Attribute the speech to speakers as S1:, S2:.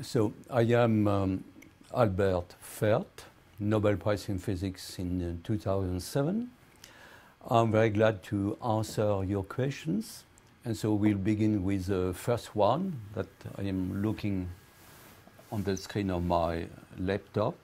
S1: So I am um, Albert Fert, Nobel Prize in Physics in uh, 2007. I'm very glad to answer your questions. And so we'll begin with the first one that I am looking on the screen of my laptop.